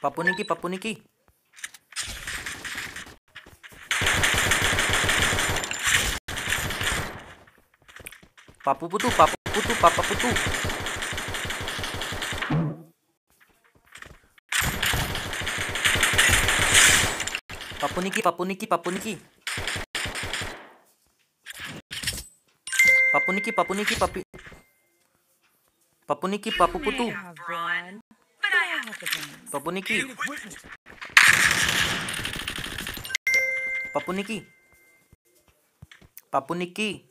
Papu Niki, Papu Niki. Papu putu, papu putu, papa putu. Papu Niki, Papu Niki, Papu Niki. Papu Niki, Papu Niki, papi. Papu putu. Papu Niki, Papu Niki. Papu Niki.